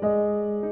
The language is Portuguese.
Música